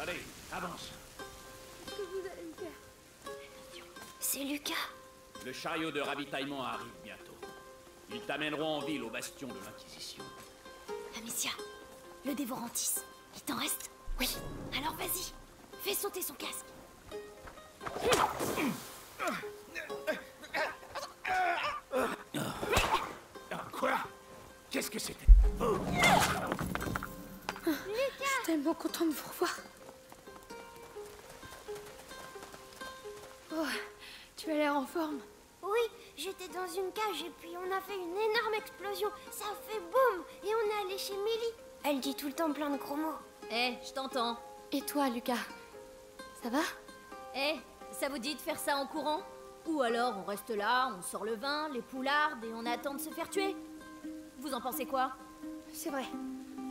Allez, avance. Qu'est-ce que vous allez me faire? C'est Lucas. Le chariot de ravitaillement arrive bientôt. Ils t'amèneront en ville au bastion de l'Inquisition. Amicia, le dévorantis. Il t'en reste? Oui. Alors vas-y, fais sauter son casque. Quoi? Qu'est-ce que c'était? Je suis tellement content de vous revoir. Oh, tu as l'air en forme. Oui, j'étais dans une cage et puis on a fait une énorme explosion. Ça a fait boum et on est allé chez Millie. Elle dit tout le temps plein de gros mots. Eh, je t'entends. Et toi, Lucas Ça va? Eh, ça vous dit de faire ça en courant? Ou alors on reste là, on sort le vin, les poulardes et on attend de se faire tuer Vous en pensez quoi? C'est vrai.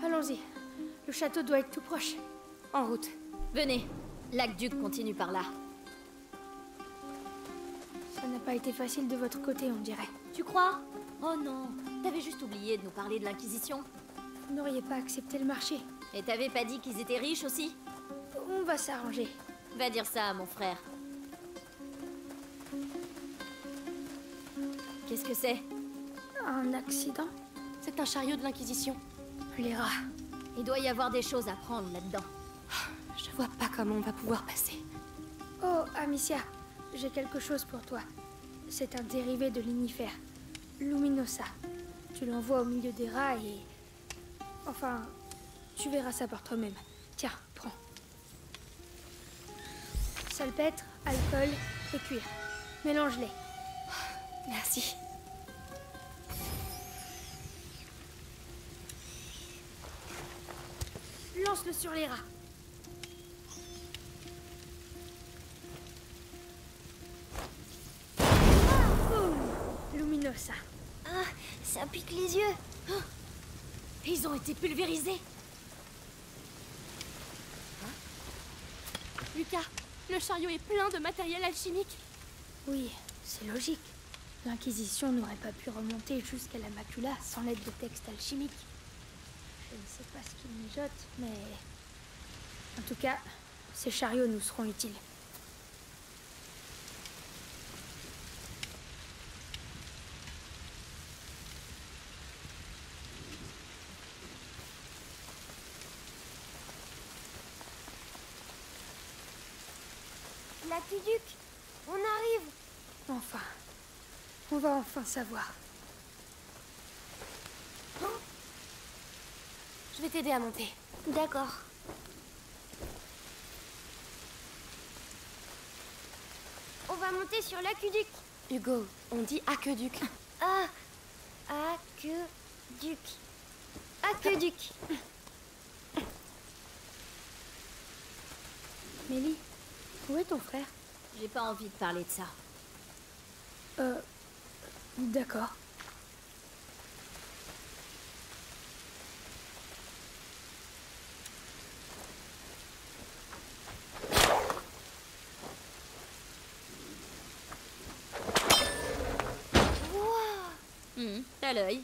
Allons-y. Le château doit être tout proche. En route. Venez, l'aqueduc continue par là. Ça n'a pas été facile de votre côté, on dirait. Tu crois? Oh non, t'avais juste oublié de nous parler de l'Inquisition. Vous n'auriez pas accepté le marché. Et t'avais pas dit qu'ils étaient riches aussi? On va s'arranger. Va dire ça à mon frère. Qu'est-ce que c'est? Un accident? C'est un chariot de l'Inquisition. Les rats. Il doit y avoir des choses à prendre là-dedans. Je vois pas comment on va pouvoir passer. Oh, Amicia, j'ai quelque chose pour toi. C'est un dérivé de l'inifère. Luminosa. Tu l'envoies au milieu des rats et... Enfin, tu verras ça par toi-même. Tiens, prends. Salpêtre, alcool et cuir. Mélange-les. Merci. Lance-le sur les rats. Luminosa. Ah, ça pique les yeux. Ils ont été pulvérisés Lucas, le chariot est plein de matériel alchimique. Oui, c'est logique. L'Inquisition n'aurait pas pu remonter jusqu'à la macula sans l'aide de textes alchimiques. Je ne sais pas ce qu'ils mijotent, mais... En tout cas, ces chariots nous seront utiles. L'aqueduc, on arrive. Enfin, on va enfin savoir. Je vais t'aider à monter. D'accord. On va monter sur l'aqueduc. Hugo, on dit aqueduc. Ah, aqueduc. Aqueduc. Mélie, où est ton frère? J'ai pas envie de parler de ça. Euh... D'accord. Hum, t'as l'œil.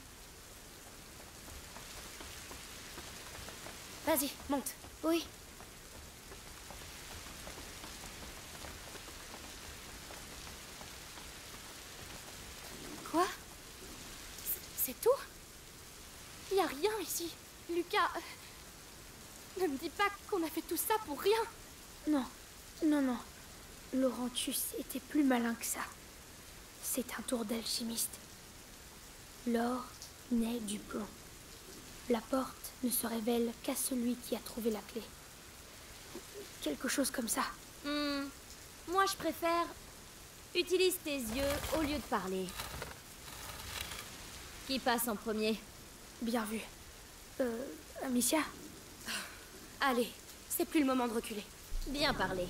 Vas-y, monte. Oui. Quoi C'est- tout Il a rien ici. Lucas, euh, ne me dis pas qu'on a fait tout ça pour rien. Non, non, non. Laurentus était plus malin que ça. C'est un tour d'alchimiste. L'or naît du plomb. La porte ne se révèle qu'à celui qui a trouvé la clé. Quelque chose comme ça. Hmm, moi je préfère. Utilise tes yeux au lieu de parler. Qui passe en premier Bien vu. Euh, Amicia Allez, c'est plus le moment de reculer. Bien parlé.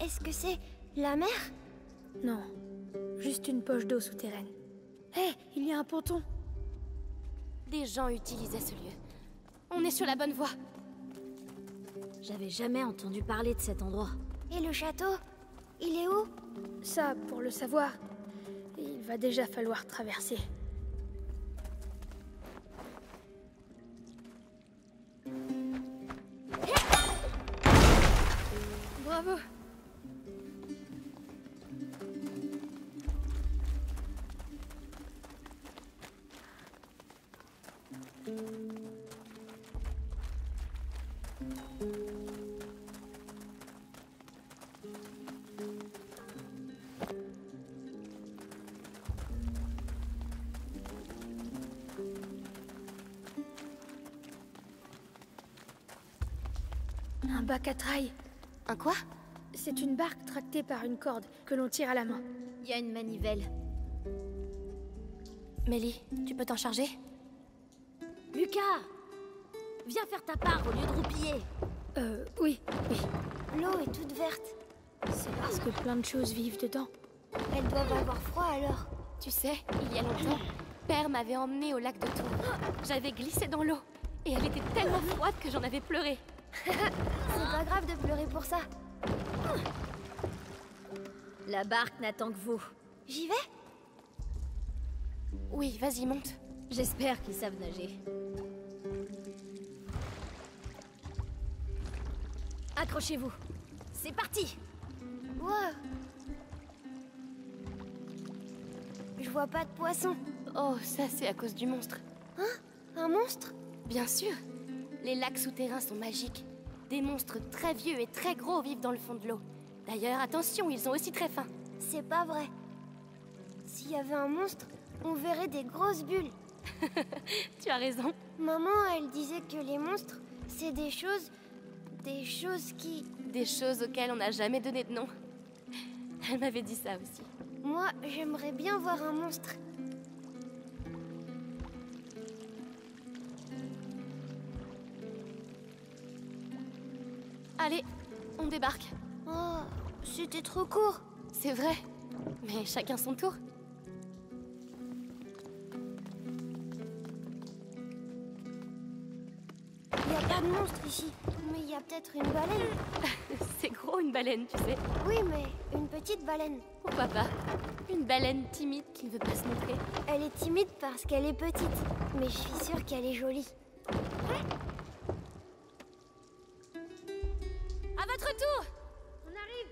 Est-ce que c'est la mer? Non, juste une poche d'eau souterraine. Hé, il y a un ponton Des gens utilisaient ce lieu. On est sur la bonne voie. J'avais jamais entendu parler de cet endroit. Et le château Il est où? Ça, pour le savoir, il va déjà falloir traverser. Bravo Un bac à traille. Un quoi? C'est une barque tractée par une corde que l'on tire à la main. Il y a une manivelle. Mélie, tu peux t'en charger? Lucas Viens faire ta part au lieu de roupiller. Euh, oui, oui. L'eau est toute verte. C'est parce que plein de choses vivent dedans. Elles doivent avoir froid alors. Tu sais, il y a longtemps, Père m'avait emmené au lac de Tours. J'avais glissé dans l'eau. Et elle était tellement froide que j'en avais pleuré. C'est pas grave de pleurer pour ça. La barque n'attend que vous. J'y vais? Oui, vas-y, monte. J'espère qu'ils savent nager. Accrochez-vous. C'est parti Wow Je vois pas de poisson. Oh, ça c'est à cause du monstre. Un monstre? Bien sûr. Les lacs souterrains sont magiques. Des monstres très vieux et très gros vivent dans le fond de l'eau. D'ailleurs, attention, ils sont aussi très fins. C'est pas vrai. S'il y avait un monstre, on verrait des grosses bulles. Tu as raison. Maman, elle disait que les monstres, c'est des choses. Des choses qui. Des choses auxquelles on n'a jamais donné de nom. Elle m'avait dit ça aussi. Moi, j'aimerais bien voir un monstre. Allez, on débarque. Oh, c'était trop court. C'est vrai. Mais chacun son tour. Il y a pas de monstre ici, mais il y a peut-être une baleine. C'est gros une baleine, tu sais. Oui, mais une petite baleine. Pourquoi pas? Une baleine timide qui ne veut pas se montrer. Elle est timide parce qu'elle est petite, mais je suis sûre qu'elle est jolie. À votre tour On arrive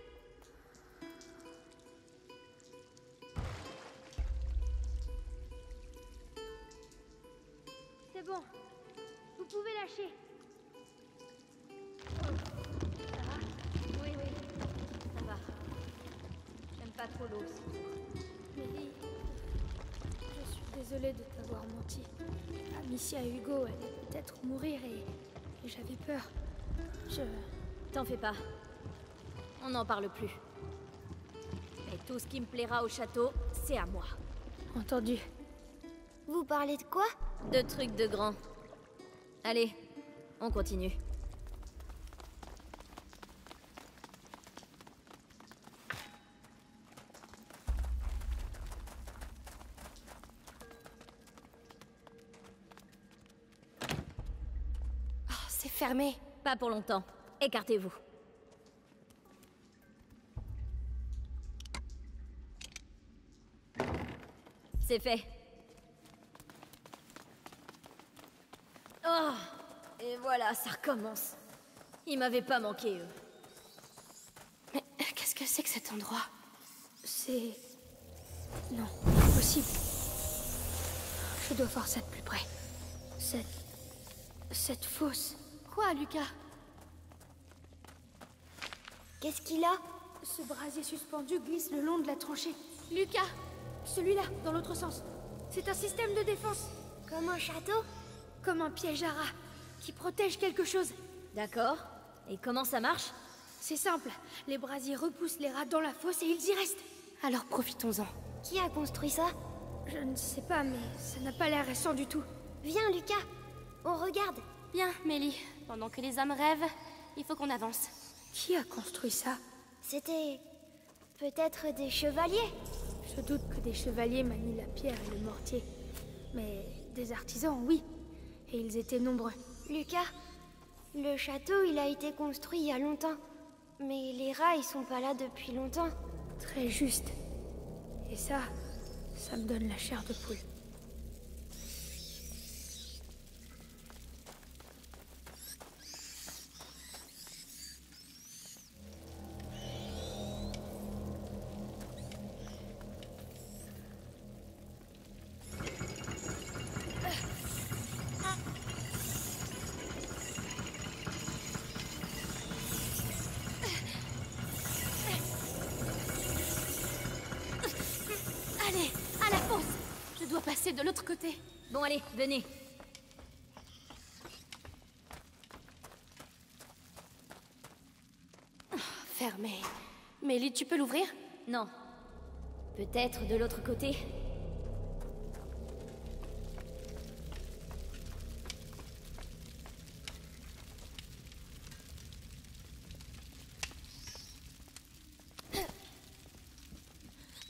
C'est bon. Vous pouvez lâcher. Pas trop l'eau. Mélie, je suis désolée de t'avoir menti. Amicia Hugo allaient peut-être mourir et, et j'avais peur. Je... T'en fais pas. On n'en parle plus. Et tout ce qui me plaira au château, c'est à moi. Entendu. Vous parlez de quoi? De trucs de grand. Allez, on continue. Oh, c'est fermé. Pas pour longtemps. Écartez-vous. C'est fait. Oh Et voilà, ça recommence. Ils m'avaient pas manqué, eux. Mais euh, qu'est-ce que c'est que cet endroit? C'est... Non, impossible. Je dois voir ça de plus près. Cette... Cette fosse. Quoi, Lucas Qu'est-ce qu'il a Ce brasier suspendu glisse le long de la tranchée. Lucas Celui-là, dans l'autre sens. C'est un système de défense. Comme un château Comme un piège à rats. Qui protège quelque chose. D'accord. Et comment ça marche C'est simple. Les brasiers repoussent les rats dans la fosse et ils y restent. Alors profitons-en. Qui a construit ça Je ne sais pas, mais ça n'a pas l'air récent du tout. Viens, Lucas. On regarde. Bien, Mélie. Pendant que les hommes rêvent, il faut qu'on avance. Qui a construit ça? C'était. peut-être des chevaliers Je doute que des chevaliers manient la pierre et le mortier. Mais Des artisans, oui. Et ils étaient nombreux. Lucas, le château, il a été construit il y a longtemps. Mais les rats, ils sont pas là depuis longtemps. Très juste. Et ça, ça me donne la chair de poule. De l'autre côté. Bon, allez, venez. Fermé. Mélie, tu peux l'ouvrir? Non. Peut-être de l'autre côté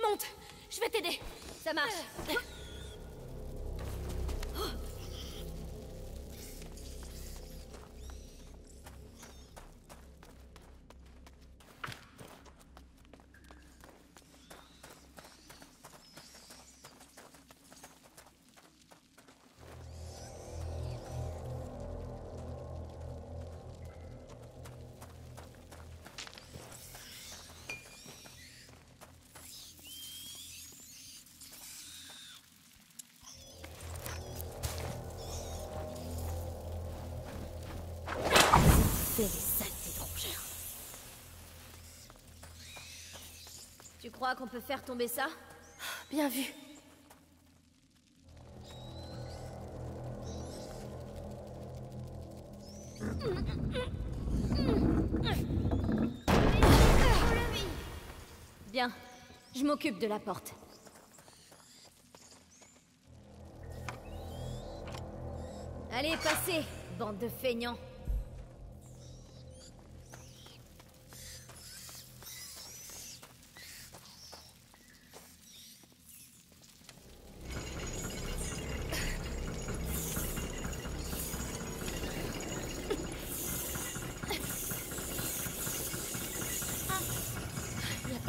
Monte Je vais t'aider Ça marche. Crois qu'on peut faire tomber ça Bien vu. Bien. Je m'occupe de la porte. Allez, passez, bande de feignants.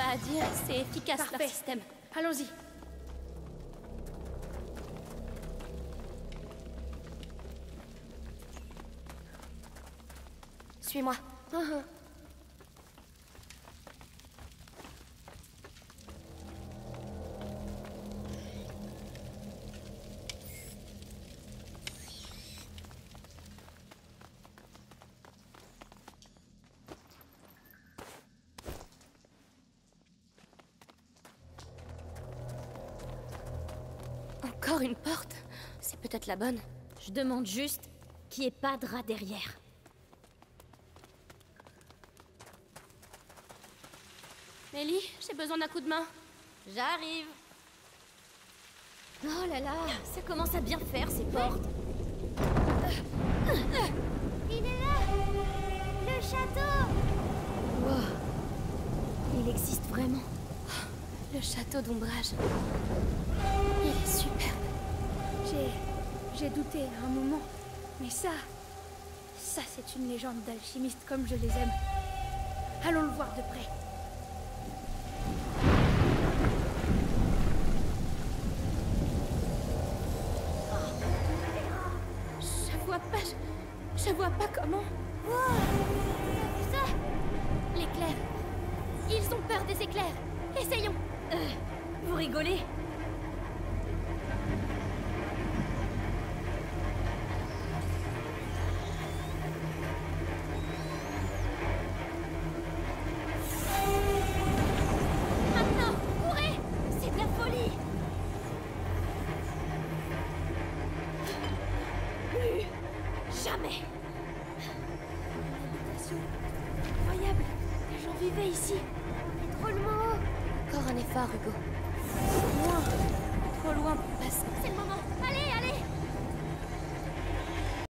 À dire, c'est efficace leur Parfait. système. Allons-y. Suis-moi. Encore une porte? C'est peut-être la bonne. Je demande juste qu'il n'y ait pas de rat derrière. Mélie, j'ai besoin d'un coup de main. J'arrive. Oh là là, ça commence à bien faire ces portes. Il est là Le château Wow. Il existe vraiment. Le château d'ombrage. J'ai. J'ai douté un moment. Mais ça. Ça, c'est une légende d'alchimiste comme je les aime. Allons le voir de près. Je vois pas. Je, je vois pas comment. Wow ça. Ils ont peur des éclairs. Essayons. Euh, vous rigolez